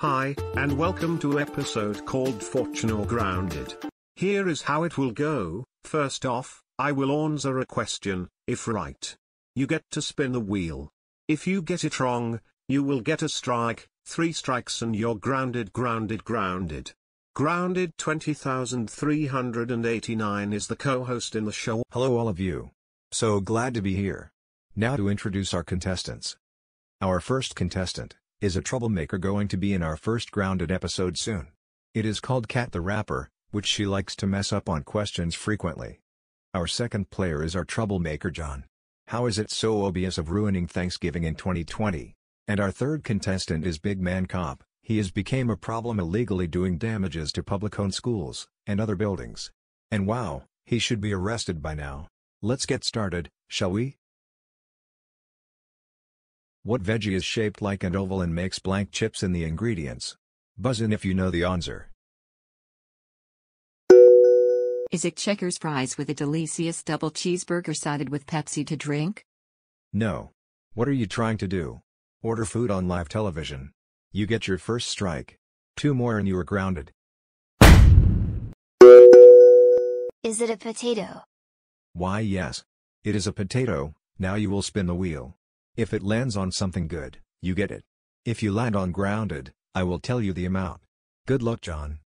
Hi, and welcome to episode called Fortune or Grounded. Here is how it will go. First off, I will answer a question, if right. You get to spin the wheel. If you get it wrong, you will get a strike, three strikes and you're grounded grounded grounded. Grounded 20389 is the co-host in the show. Hello all of you. So glad to be here. Now to introduce our contestants. Our first contestant is a troublemaker going to be in our first grounded episode soon. It is called Cat the Rapper, which she likes to mess up on questions frequently. Our second player is our troublemaker John. How is it so obvious of ruining Thanksgiving in 2020? And our third contestant is Big Man Cop. He has became a problem illegally doing damages to public-owned schools and other buildings. And wow, he should be arrested by now. Let's get started, shall we? What veggie is shaped like an oval and makes blank chips in the ingredients? Buzz in if you know the answer. Is it Checkers fries with a delicious double cheeseburger sided with Pepsi to drink? No. What are you trying to do? Order food on live television. You get your first strike. Two more and you are grounded. Is it a potato? Why yes. It is a potato, now you will spin the wheel. If it lands on something good, you get it. If you land on grounded, I will tell you the amount. Good luck John.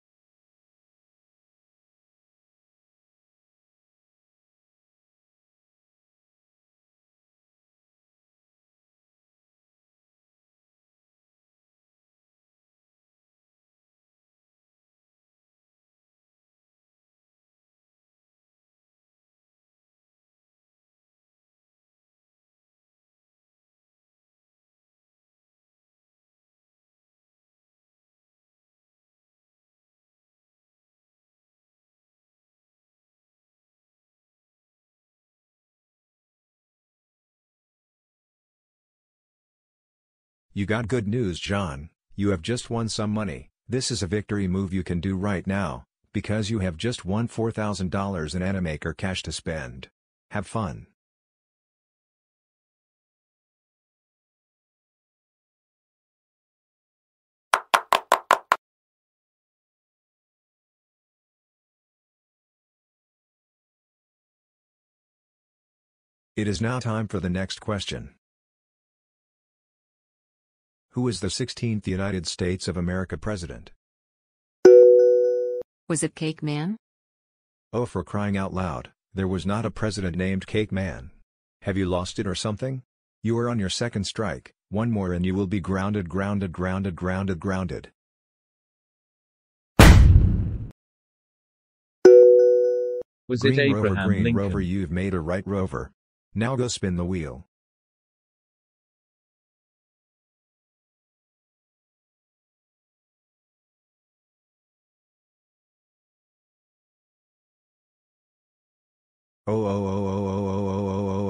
You got good news John, you have just won some money, this is a victory move you can do right now, because you have just won $4,000 in Animaker cash to spend. Have fun. It is now time for the next question. Who is the 16th United States of America President? Was it Cake Man? Oh for crying out loud, there was not a president named Cake Man. Have you lost it or something? You are on your second strike, one more and you will be grounded grounded grounded grounded grounded. Was Green it Abraham Rover Green Lincoln? Rover you've made a right rover. Now go spin the wheel. Oh oh oh oh oh oh oh oh oh oh oh oh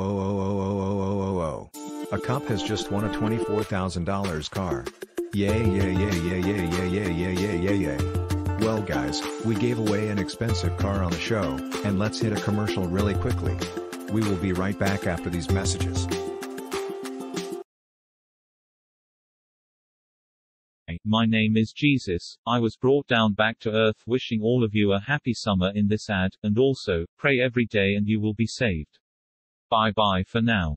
oh oh oh oh oh A cop has just won a $24,000 car. Yay yay yay yay yay yay yay yay yay yay yay. Well guys, we gave away an expensive car on the show, and let's hit a commercial really quickly. We will be right back after these messages. My name is Jesus. I was brought down back to earth wishing all of you a happy summer in this ad, and also, pray every day and you will be saved. Bye bye for now.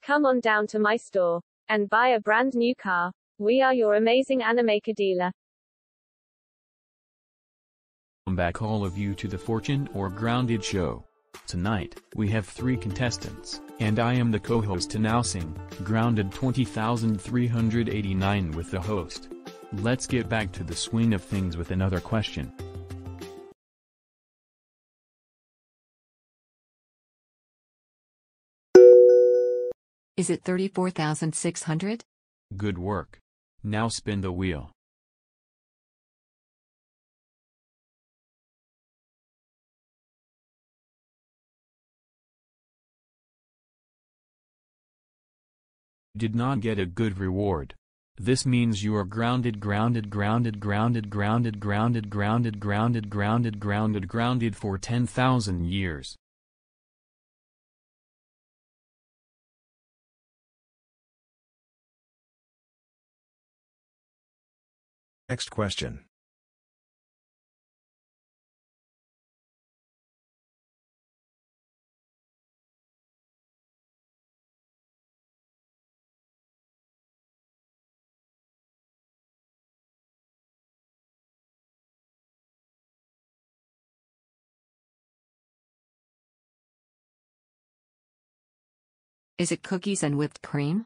Come on down to my store and buy a brand new car. We are your amazing Animaker dealer. Welcome back all of you to the Fortune or Grounded show. Tonight, we have three contestants, and I am the co-host announcing, Grounded 20389 with the host. Let's get back to the swing of things with another question. Is it 34,600? Good work. Now spin the wheel. did not get a good reward. This means you are grounded grounded grounded grounded grounded grounded grounded grounded grounded grounded grounded for 10,000 years. Next question. Is it cookies and whipped cream?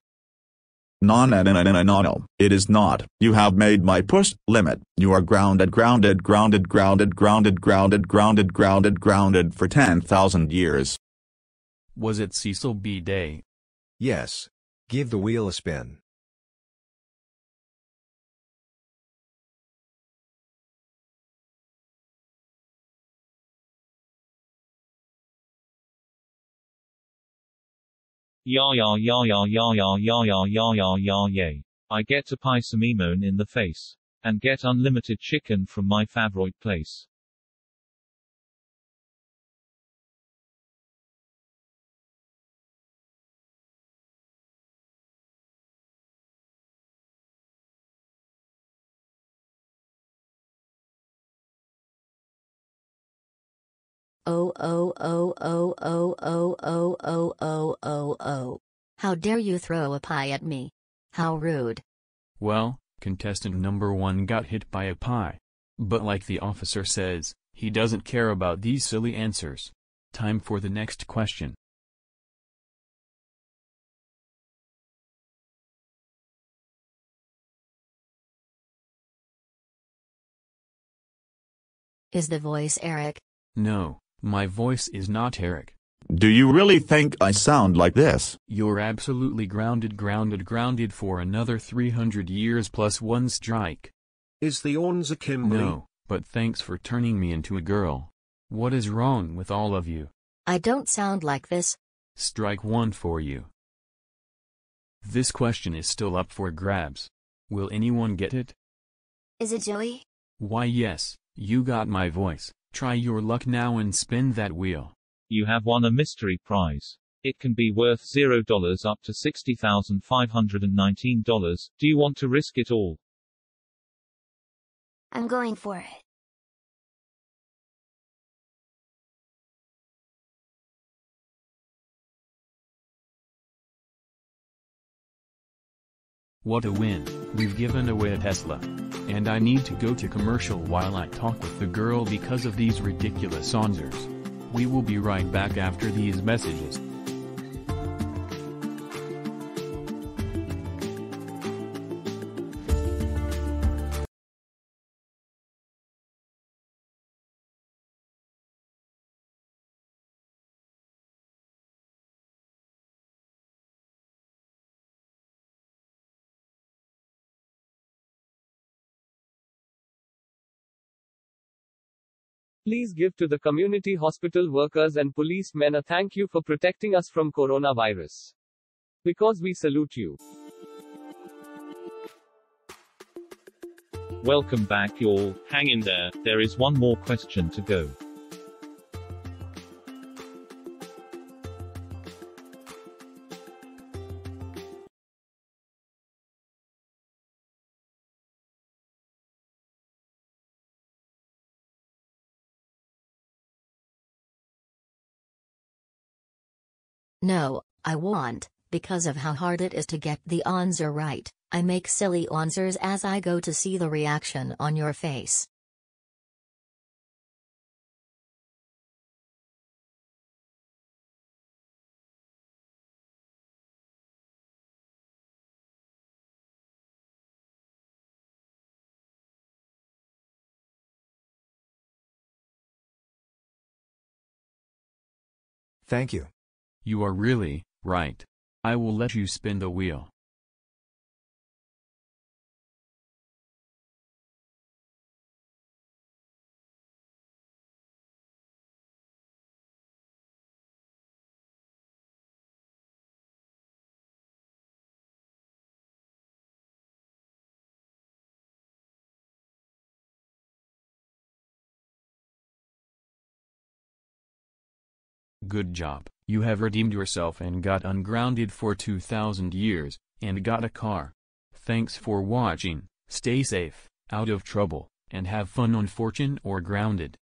No, no, no, no, no, no, no, it is not. You have made my push limit. You are grounded, grounded, grounded, grounded, grounded, grounded, grounded, grounded, grounded for 10,000 years. Was it Cecil B. Day? Yes. Give the wheel a spin. Ya ya ya ya ya ya ya ya ya ya ya yay. I get a pie samimone in the face. And get unlimited chicken from my favorite place. 00000000000. How dare you throw a pie at me? How rude. Well, contestant number one got hit by a pie. But like the officer says, he doesn't care about these silly answers. Time for the next question. Is the voice Eric? No my voice is not Eric. Do you really think I sound like this? You're absolutely grounded grounded grounded for another 300 years plus one strike. Is the Ornza Kimberly? No, but thanks for turning me into a girl. What is wrong with all of you? I don't sound like this. Strike one for you. This question is still up for grabs. Will anyone get it? Is it Joey? Why yes, you got my voice. Try your luck now and spin that wheel. You have won a mystery prize. It can be worth $0 up to $60,519. Do you want to risk it all? I'm going for it. What a win. We've given away a Tesla. And I need to go to commercial while I talk with the girl because of these ridiculous answers. We will be right back after these messages. Please give to the community hospital workers and policemen a thank you for protecting us from coronavirus. Because we salute you. Welcome back, y'all. Hang in there, there is one more question to go. No, I won't, because of how hard it is to get the answer right. I make silly answers as I go to see the reaction on your face. Thank you. You are really, right. I will let you spin the wheel. Good job. You have redeemed yourself and got ungrounded for 2000 years, and got a car. Thanks for watching, stay safe. out of trouble, and have fun on Fortune or Grounded.